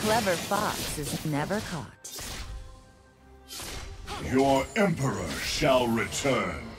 clever fox is never caught. Your Emperor shall return.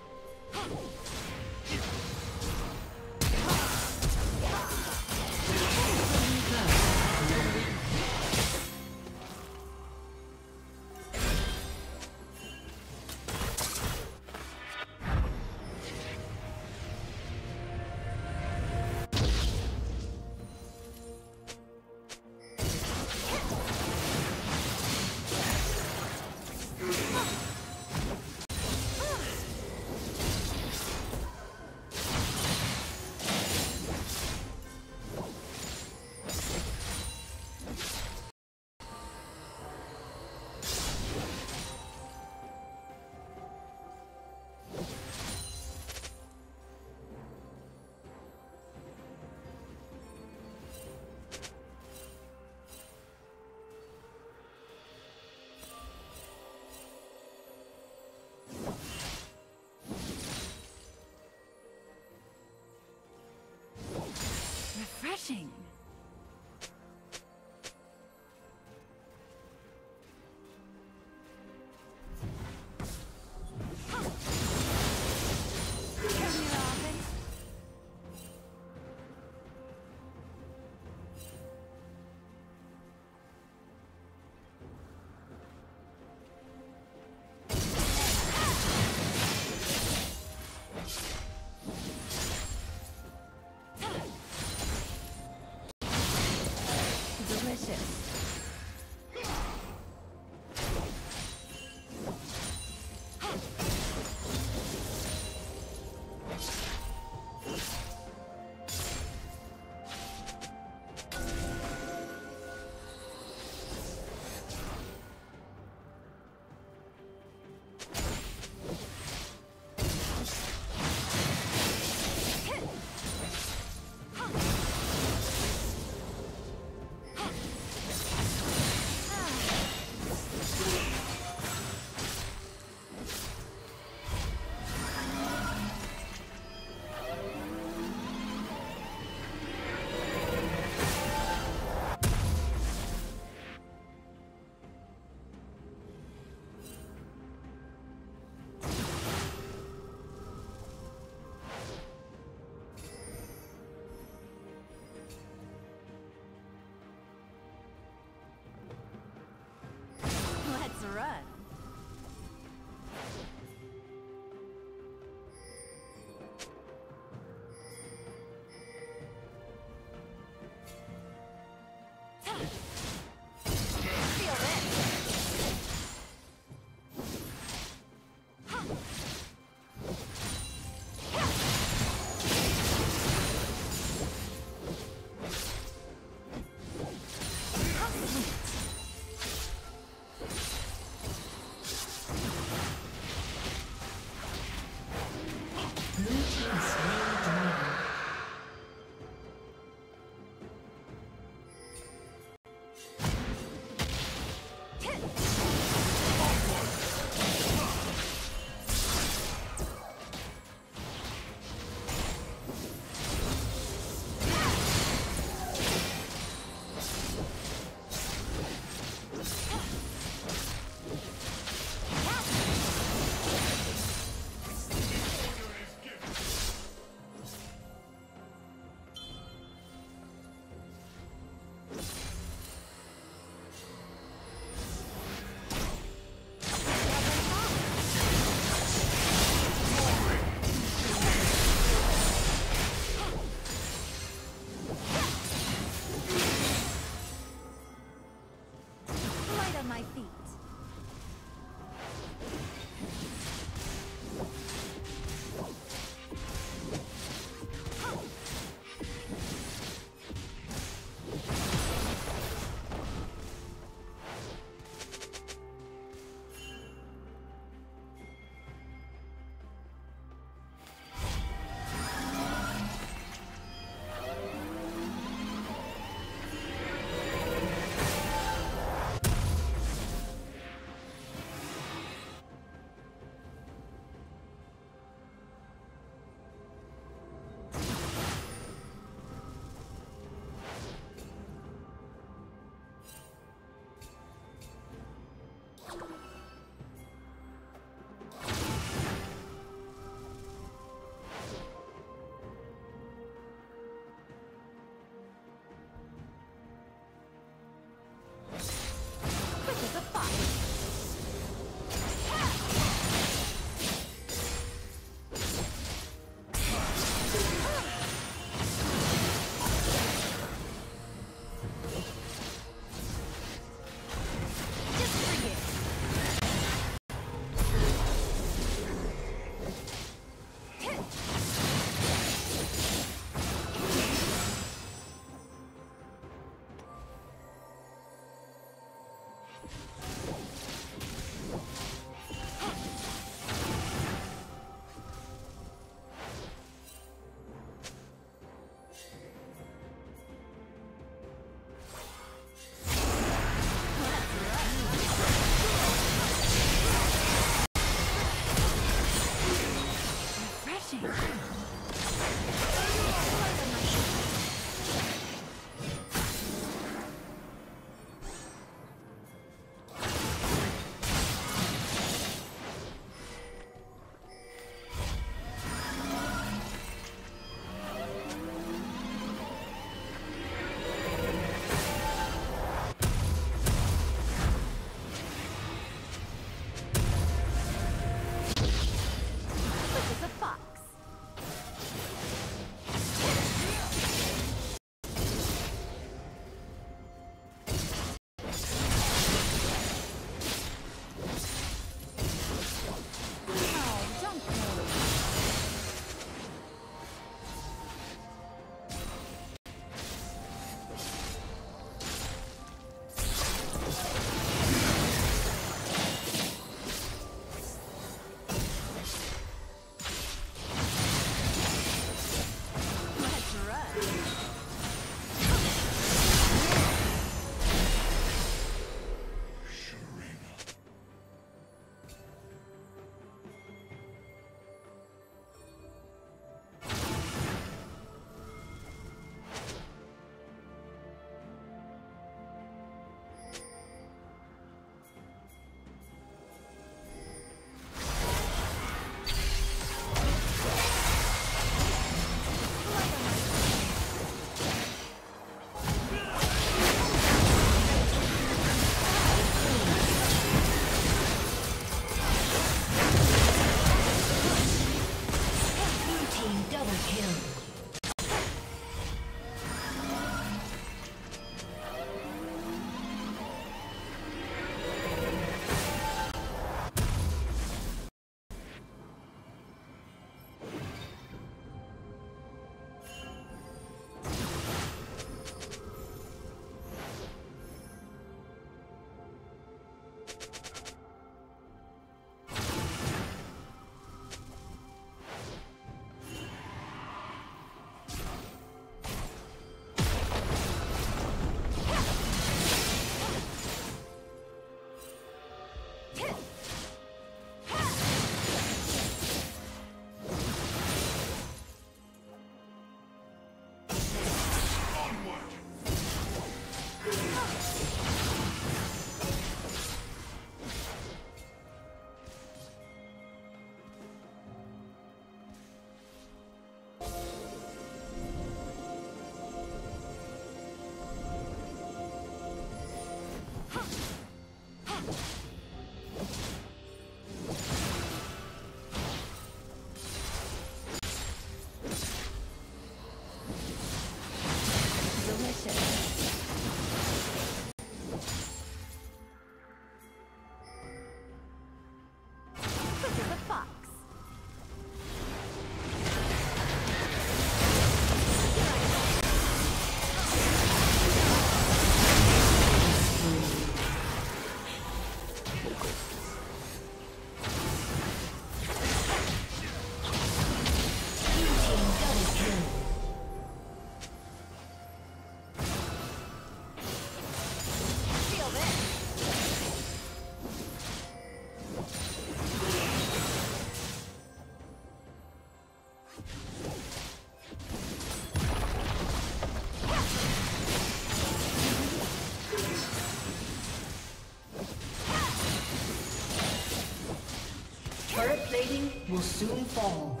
Will soon fall.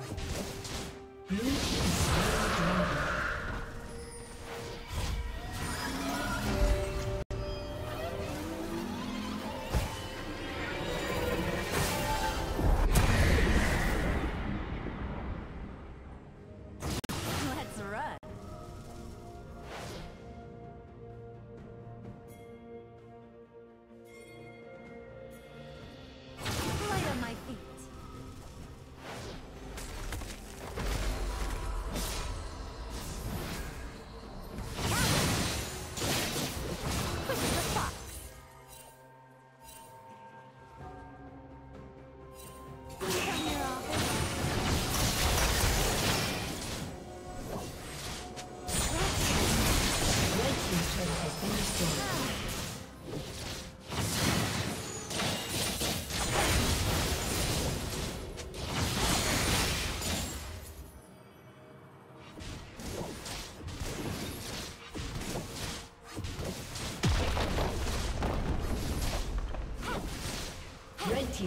Red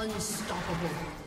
Unstoppable.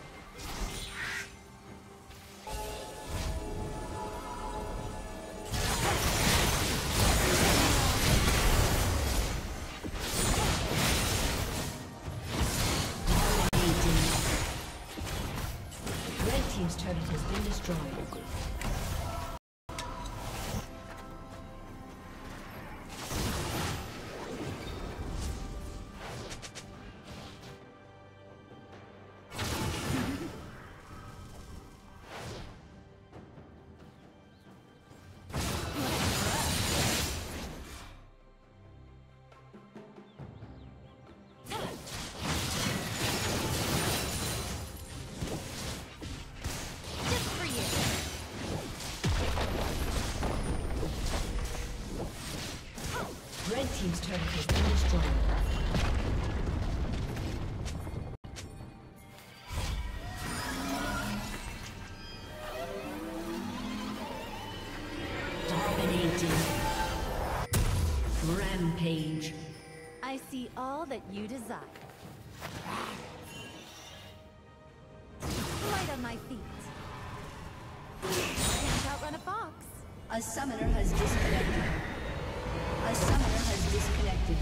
Rampage. I see all that you desire. Light on my feet. Can't outrun a fox. A summoner has disconnected. A summoner has disconnected.